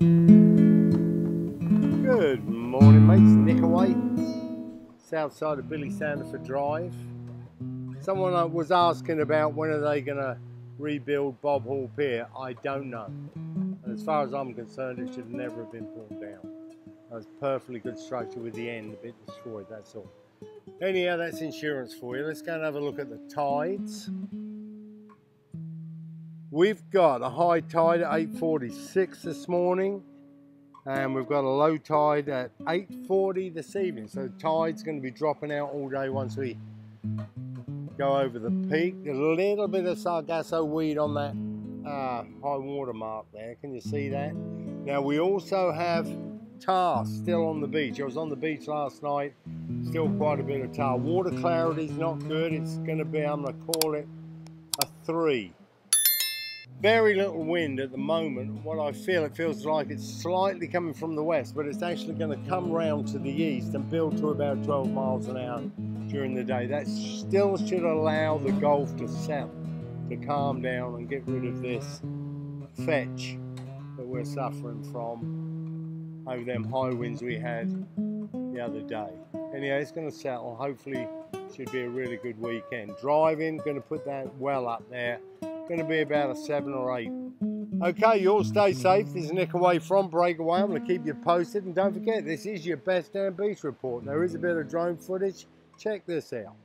Good morning mates, Nickaway, south side of Billy Sanderford Drive. Someone uh, was asking about when are they going to rebuild Bob Hall Pier. I don't know. And as far as I'm concerned, it should never have been pulled down. It was perfectly good structure with the end a bit destroyed, that's all. Anyhow, that's insurance for you. Let's go and have a look at the tides. We've got a high tide at 8.46 this morning and we've got a low tide at 8.40 this evening. So tide's going to be dropping out all day once we go over the peak. A little bit of sargasso weed on that uh, high water mark there. Can you see that? Now we also have tar still on the beach. I was on the beach last night. Still quite a bit of tar. Water clarity's not good. It's going to be, I'm going to call it a three very little wind at the moment. What I feel, it feels like it's slightly coming from the west, but it's actually going to come round to the east and build to about 12 miles an hour during the day. That still should allow the Gulf to settle, to calm down and get rid of this fetch that we're suffering from over them high winds we had the other day. Anyhow, it's going to settle. Hopefully, should be a really good weekend. Driving, going to put that well up there Going to be about a seven or eight. Okay, you all stay safe. This is Nickaway from Breakaway. I'm going to keep you posted. And don't forget, this is your best damn beach report. There is a bit of drone footage. Check this out.